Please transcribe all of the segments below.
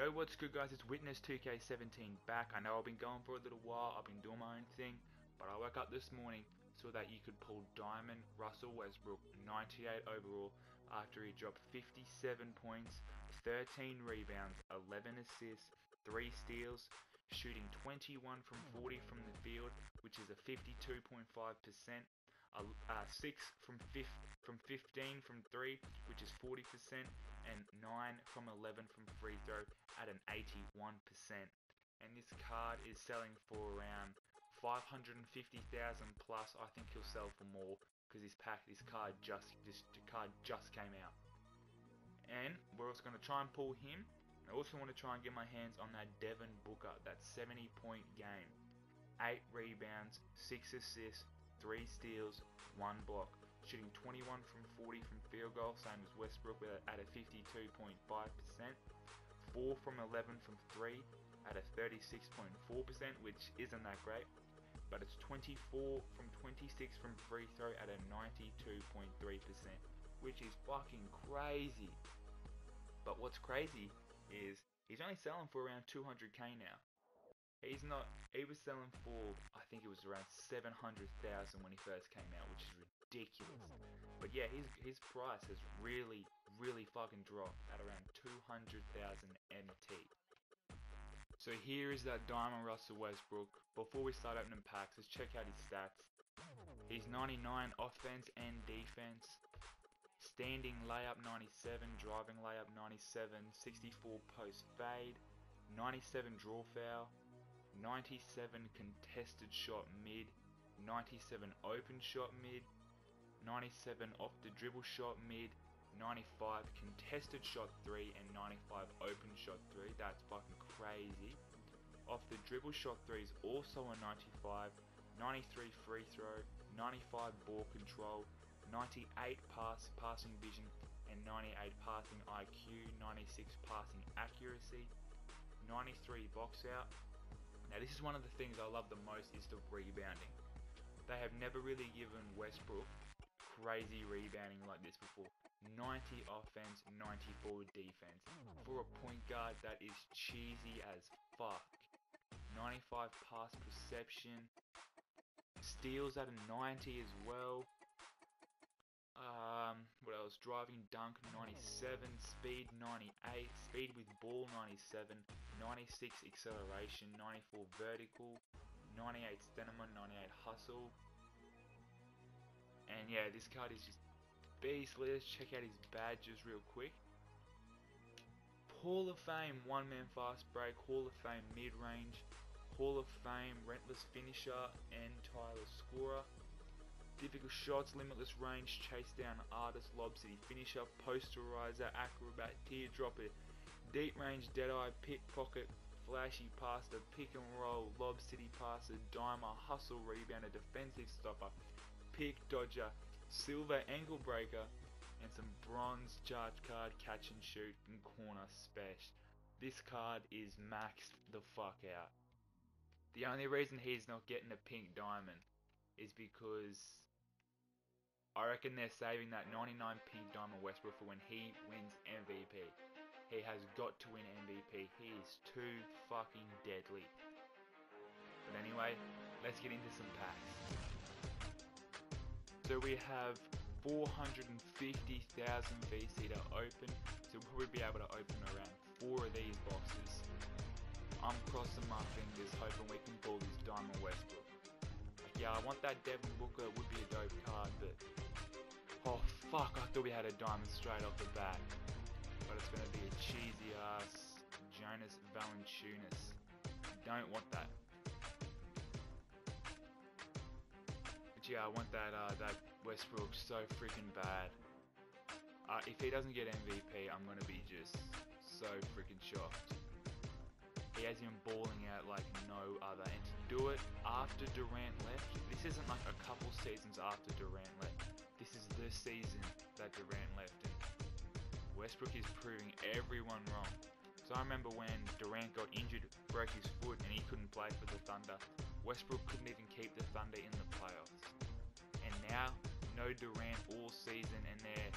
Yo, what's good guys? It's Witness 2K17 back. I know I've been going for a little while, I've been doing my own thing, but I woke up this morning, saw that you could pull Diamond Russell Westbrook 98 overall after he dropped 57 points, 13 rebounds, 11 assists, 3 steals, shooting 21 from 40 from the field, which is a 52.5%, uh, 6 from, from 15 from 3, which is 40%, and 9 from 11 from free throw at an 81%. And this card is selling for around 550,000 plus. I think he'll sell for more because this pack, this card just, this card just came out. And we're also going to try and pull him. I also want to try and get my hands on that Devin Booker, that 70 point game. 8 rebounds, 6 assists, 3 steals, 1 block, shooting 21 from 40 from field goal, same as Westbrook with at a 52.5%, 4 from 11 from 3 at a 36.4%, which isn't that great, but it's 24 from 26 from free throw at a 92.3%, which is fucking crazy. But what's crazy is he's only selling for around 200k now. He's not. He was selling for I think it was around seven hundred thousand when he first came out, which is ridiculous. But yeah, his his price has really, really fucking dropped at around two hundred thousand MT. So here is that Diamond Russell Westbrook. Before we start opening packs, let's check out his stats. He's 99 offense and defense. Standing layup 97, driving layup 97, 64 post fade, 97 draw foul, 97 contested shot mid, 97 open shot mid, 97 off the dribble shot mid, 95 contested shot 3 and 95 open shot 3. That's fucking crazy. Off the dribble shot 3 is also a 95, 93 free throw, 95 ball control, 98 pass passing vision and 98 passing IQ, 96 passing accuracy, 93 box out, now this is one of the things I love the most is the rebounding. They have never really given Westbrook crazy rebounding like this before. 90 offense, 94 defense. For a point guard that is cheesy as fuck. 95 pass perception. Steals at a 90 as well. Um, what else? Driving dunk 97, speed 98, speed with ball 97, 96 acceleration, 94 vertical, 98 stamina, 98 hustle. And yeah, this card is just beastly. Let's check out his badges real quick. Hall of Fame one man fast break, Hall of Fame mid range, Hall of Fame relentless finisher and tireless scorer. Difficult shots, limitless range, chase down artist, lob city finisher, posterizer, acrobat, teardropper, deep range, deadeye, pickpocket, flashy passer, pick and roll, lob city passer, dimer, hustle rebounder, defensive stopper, pick dodger, silver ankle breaker, and some bronze charge card catch and shoot and corner special. This card is maxed the fuck out. The only reason he's not getting a pink diamond is because I reckon they're saving that 99 pink diamond Westbrook for when he wins MVP. He has got to win MVP. He is too fucking deadly. But anyway, let's get into some packs. So we have 450,000 VC to open, so we'll probably be able to open around four of these boxes. I'm crossing my fingers hoping we can pull this Diamond Westbrook. Like, yeah, I want that Devin Booker, it would be a dope card, but Oh fuck, I thought we had a diamond straight off the bat. But it's gonna be a cheesy ass Jonas Valanciunas. Don't want that. But yeah, I want that uh, that Westbrook so freaking bad. Uh, if he doesn't get MVP, I'm gonna be just so freaking shocked. He has him balling out like no other, and to do it after Durant left, this isn't like a couple seasons after Durant left. This is the season that Durant left and Westbrook is proving everyone wrong. So I remember when Durant got injured, broke his foot and he couldn't play for the Thunder. Westbrook couldn't even keep the Thunder in the playoffs. And now, no Durant all season and they're,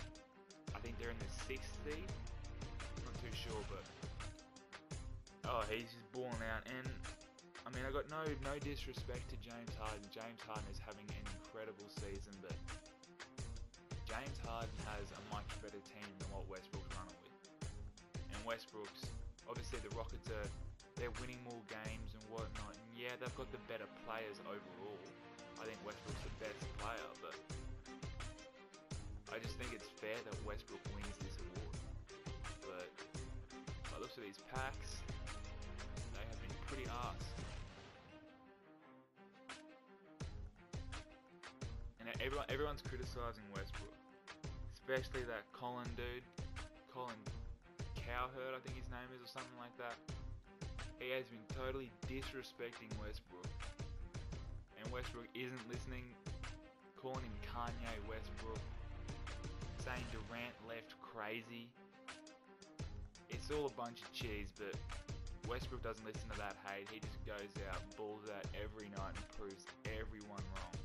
I think they're in the sixth seed. Not too sure, but Oh, he's just balling out, and I mean, I got no no disrespect to James Harden. James Harden is having an incredible season, but James Harden has a much better team than what Westbrook's running with. And Westbrook's obviously the Rockets are they're winning more games and whatnot. And yeah, they've got the better players overall. I think Westbrook's the best player, but I just think it's fair that Westbrook wins this award. But I look at these packs, they have been pretty arse. And everyone, everyone's criticizing Westbrook, especially that Colin dude, Colin Cowherd, I think his name is, or something like that. He has been totally disrespecting Westbrook, and Westbrook isn't listening, calling him Kanye Westbrook, saying Durant left crazy. It's all a bunch of cheese, but Westbrook doesn't listen to that hate. He just goes out, balls out every night, and proves everyone wrong.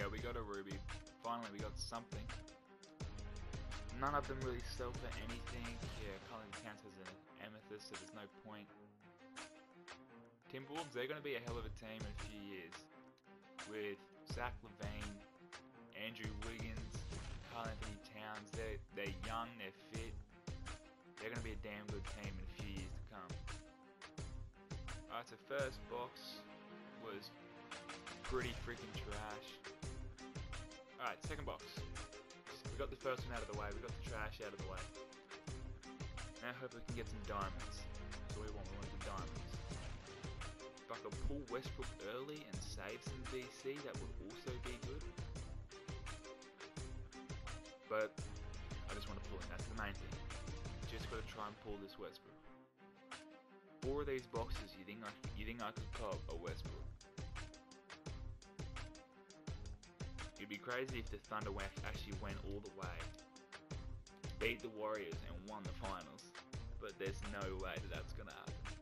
Go. We got a ruby. Finally, we got something. None of them really sell for anything. Yeah, Colin counts as an amethyst, so there's no point. Timberwolves, they're going to be a hell of a team in a few years. With Zach LaVine, Andrew Wiggins, Karl Anthony Towns, they're, they're young, they're fit. They're going to be a damn good team in a few years to come. Alright, so first box was pretty freaking trash. Alright, second box. We got the first one out of the way, we got the trash out of the way. Now I hope we can get some diamonds. That's what we want, we want the diamonds. If I could pull Westbrook early and save some VC, that would also be good. But I just want to pull it, that's the main thing. Just gotta try and pull this Westbrook. Four of these boxes, you think I, you think I could cop a Westbrook? Be crazy if the Thunder went, actually went all the way, beat the Warriors and won the finals, but there's no way that that's gonna happen.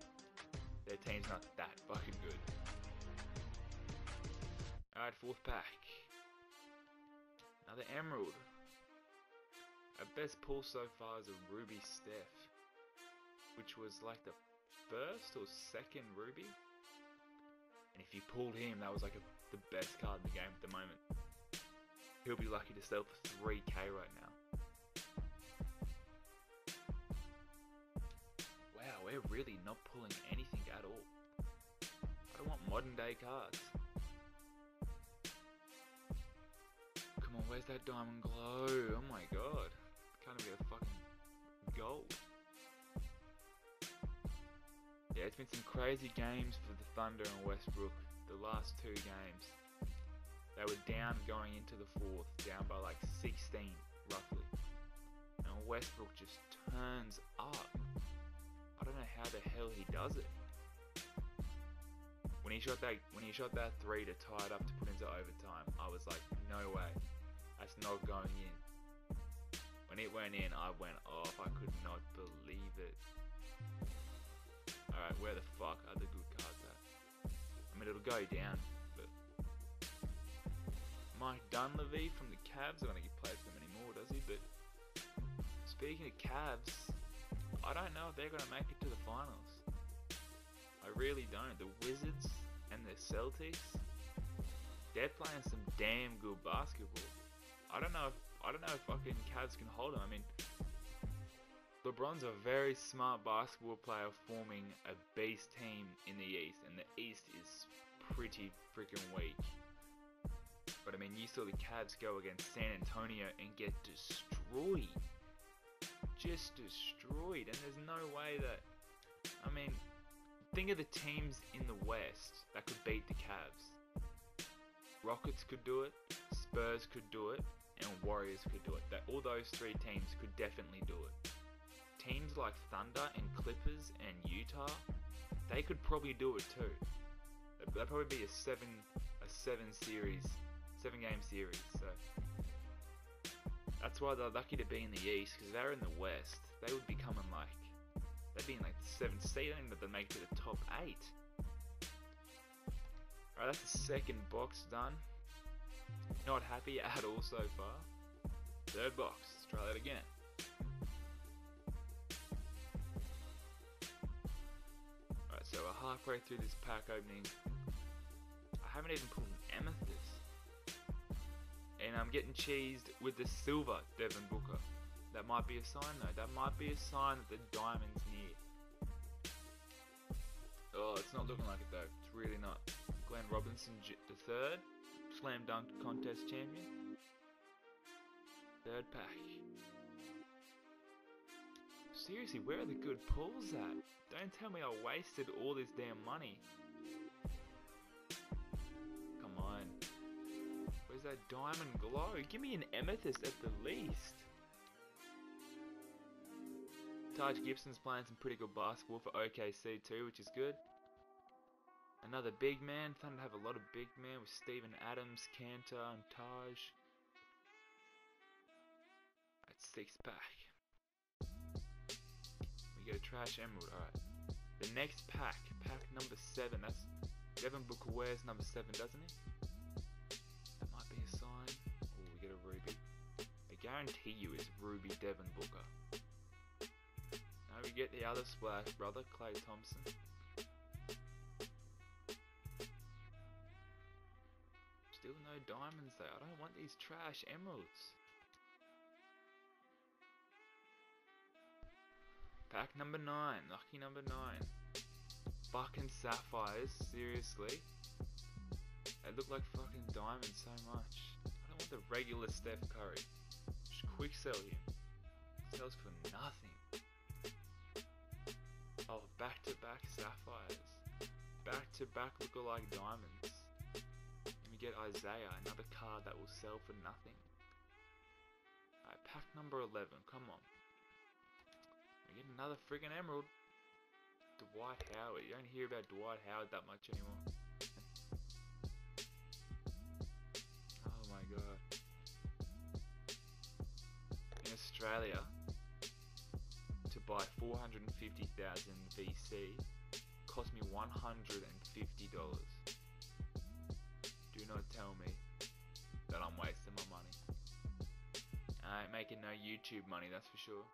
Their team's not that fucking good. Alright, fourth pack. Another Emerald. Our best pull so far is a Ruby Steph, which was like the first or second Ruby. And if you pulled him, that was like a, the best card in the game at the moment. He'll be lucky to sell for 3k right now. Wow, we're really not pulling anything at all. I don't want modern day cards. Come on, where's that diamond glow? Oh my god. Can't be a fucking gold. Yeah, it's been some crazy games for the Thunder and Westbrook. The last two games. They were down going into the fourth, down by like 16, roughly. And Westbrook just turns up. I don't know how the hell he does it. When he shot that when he shot that three to tie it up to put into overtime, I was like, no way. That's not going in. When it went in, I went off. I could not believe it. Alright, where the fuck are the good cards at? I mean, it'll go down. Mike Dunleavy from the Cavs, I don't think he plays for them anymore, does he? But speaking of Cavs, I don't know if they're going to make it to the finals. I really don't. The Wizards and the Celtics, they're playing some damn good basketball. I don't know if I don't know if fucking Cavs can hold them. I mean, LeBron's a very smart basketball player forming a base team in the East, and the East is pretty freaking weak. But I mean, you saw the Cavs go against San Antonio and get destroyed. Just destroyed, and there's no way that. I mean, think of the teams in the West that could beat the Cavs. Rockets could do it, Spurs could do it, and Warriors could do it. That all those three teams could definitely do it. Teams like Thunder and Clippers and Utah, they could probably do it too. That'd probably be a seven a seven series, seven game series. So that's why they're lucky to be in the East because they're in the West. They would be coming like they'd be in like the seventh seed. I think that they make it to the top eight. Alright, that's the second box done. Not happy at all so far. Third box. Let's try that again. Alright, so we're halfway through this pack opening. I haven't even pulled an amethyst. And I'm getting cheesed with the silver Devin Booker. That might be a sign though. That might be a sign that the diamond's near. Oh, it's not looking like it though. It's really not. Glenn Robinson the third, slam dunk contest champion. Third pack. Seriously, where are the good pulls at? Don't tell me I wasted all this damn money. That diamond glow? Give me an amethyst at the least. Taj Gibson's playing some pretty good basketball for OKC too, which is good. Another big man. Thunder have a lot of big men with Steven Adams, Kanter, and Taj. That's six pack. We get a trash emerald. Alright. The next pack, pack number seven. That's Devin Booker wears number seven, doesn't he? Guarantee you it's Ruby Devin Booker. Now we get the other splash brother, Klay Thompson. Still no diamonds though. I don't want these trash emeralds. Pack number 9. Lucky number 9. Fucking sapphires. Seriously. They look like fucking diamonds so much. I don't want the regular Steph Curry. Sell him. Sells for nothing. Oh, back to back sapphires. Back to back look-alike diamonds. And we get Isaiah, another card that will sell for nothing. Alright, pack number 11, come on. We get another friggin' emerald. Dwight Howard. You don't hear about Dwight Howard that much anymore. oh my god. Australia, to buy 450,000 VC cost me $150. Do not tell me that I'm wasting my money. I ain't making no YouTube money, that's for sure.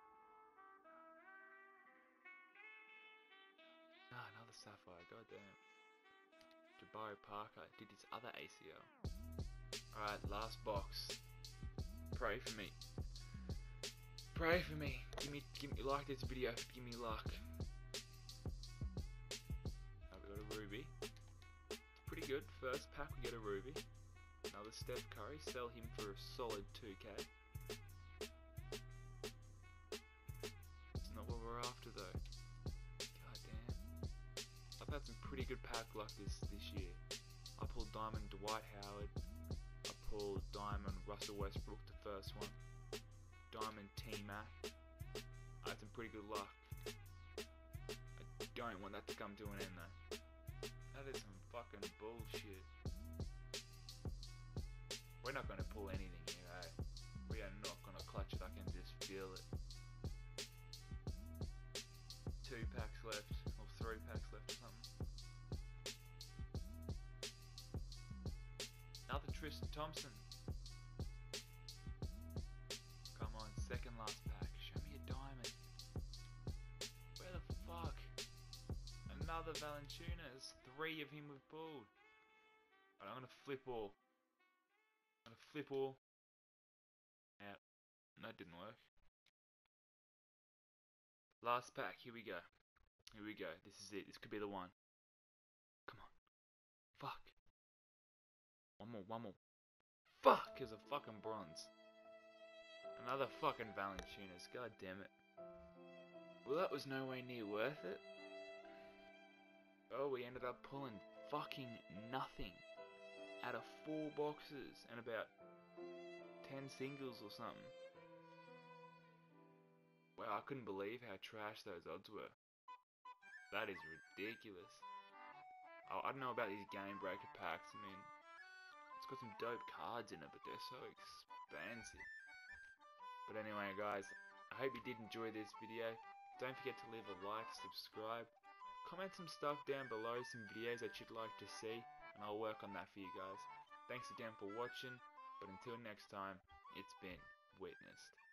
Ah, another sapphire, goddamn. Jabari Parker did his other ACL. Alright, last box. Pray for me. Pray for me. Give me, give me, like this video. Give me luck. Oh, we got a ruby. Pretty good. First pack, we get a ruby. Another Steph Curry. Sell him for a solid 2k. It's not what we're after though. God damn. I've had some pretty good pack luck this this year. I pulled Diamond Dwight Howard. I pulled Diamond Russell Westbrook, the first one. Diamond T-Mac. I had some pretty good luck. I don't want that to come to an end though. That is some fucking bullshit. We're not gonna pull anything here, eh? We are not gonna clutch it, I can just feel it. Two packs left, or three packs left or something. Another Tristan Thompson. Another Valanciunas. Three of him with pulled. Alright, I'm gonna flip all. I'm gonna flip all. Out. That didn't work. Last pack. Here we go. Here we go. This is it. This could be the one. Come on. Fuck. One more. One more. Fuck is a fucking bronze. Another fucking Valanciunas, god damn it. Well, that was no way near worth it. Oh, we ended up pulling fucking nothing out of four boxes and about 10 singles or something. Wow, I couldn't believe how trash those odds were. That is ridiculous. Oh, I don't know about these game breaker packs. I mean, it's got some dope cards in it, but they're so expensive. But anyway guys, I hope you did enjoy this video. Don't forget to leave a like, subscribe, comment some stuff down below, some videos that you'd like to see, and I'll work on that for you guys. Thanks again for watching, but until next time, it's been witnessed.